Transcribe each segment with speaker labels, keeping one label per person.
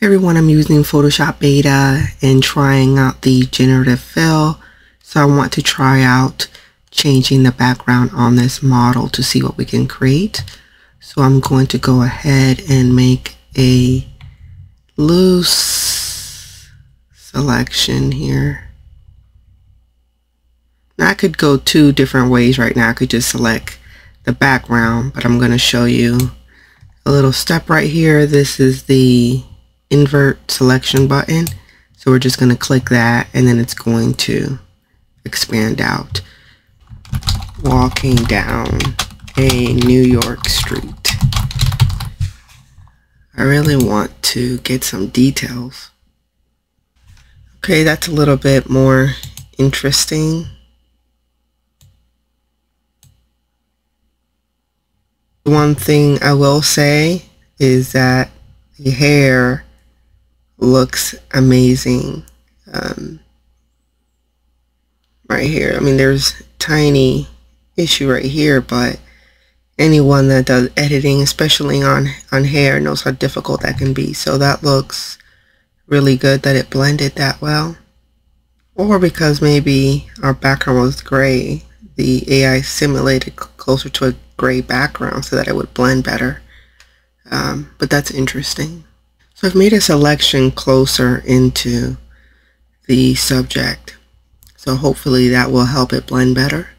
Speaker 1: Everyone, I'm using Photoshop Beta and trying out the generative fill. So I want to try out changing the background on this model to see what we can create. So I'm going to go ahead and make a loose selection here. Now I could go two different ways right now. I could just select the background, but I'm going to show you a little step right here. This is the invert selection button. So we're just going to click that and then it's going to expand out. Walking down a New York street. I really want to get some details. Okay, that's a little bit more interesting. One thing I will say is that the hair looks amazing um, right here. I mean, there's tiny issue right here, but anyone that does editing, especially on, on hair, knows how difficult that can be. So that looks really good that it blended that well. Or because maybe our background was gray, the AI simulated closer to a gray background so that it would blend better. Um, but that's interesting. So I've made a selection closer into the subject. So hopefully that will help it blend better.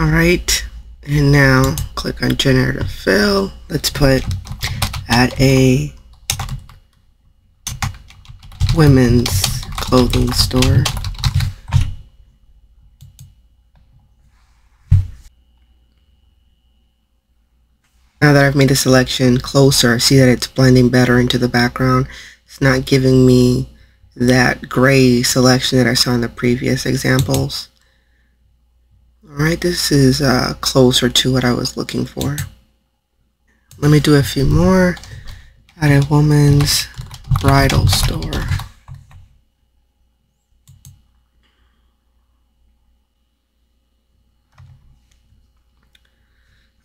Speaker 1: All right, and now click on generative fill. Let's put at a women's clothing store. Now that I've made the selection closer, I see that it's blending better into the background. It's not giving me that gray selection that I saw in the previous examples. Alright, this is uh, closer to what I was looking for. Let me do a few more at a woman's bridal store.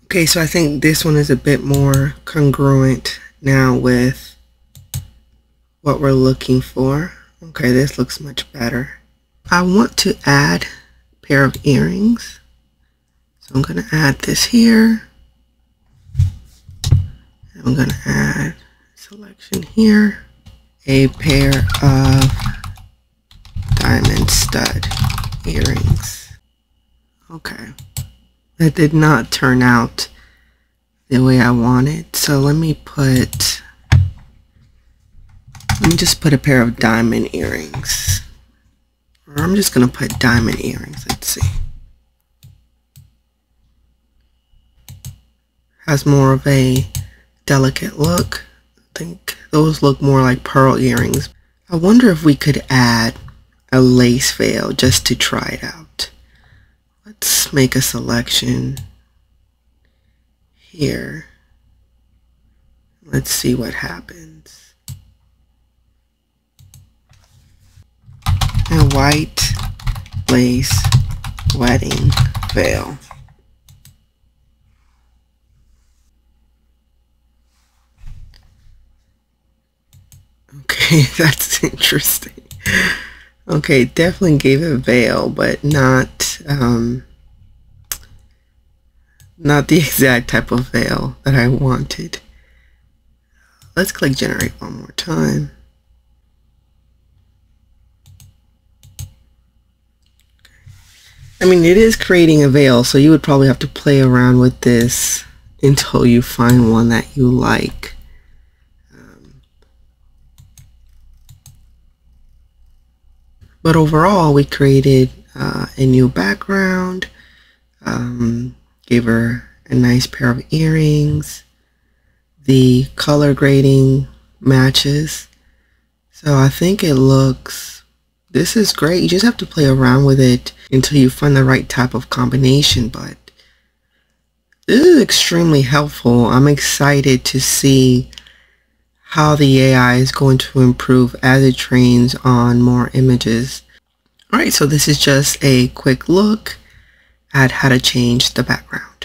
Speaker 1: Okay, so I think this one is a bit more congruent now with what we're looking for. Okay, this looks much better. I want to add a pair of earrings. So I'm going to add this here. I'm going to add selection here. A pair of diamond stud earrings. Okay that did not turn out the way I wanted. So let me put, let me just put a pair of diamond earrings. Or I'm just going to put diamond earrings. Let's see. Has more of a delicate look. I think those look more like pearl earrings. I wonder if we could add a lace veil just to try it out. Let's make a selection here. Let's see what happens. A white lace wedding veil. Okay, that's interesting. Okay, definitely gave a veil, but not um, not the exact type of veil that I wanted. Let's click generate one more time. I mean, it is creating a veil, so you would probably have to play around with this until you find one that you like. Um, but overall, we created uh, a new background, um, Gave her a nice pair of earrings. The color grading matches. So I think it looks, this is great. You just have to play around with it until you find the right type of combination. But this is extremely helpful. I'm excited to see how the AI is going to improve as it trains on more images. Alright, so this is just a quick look at how to change the background.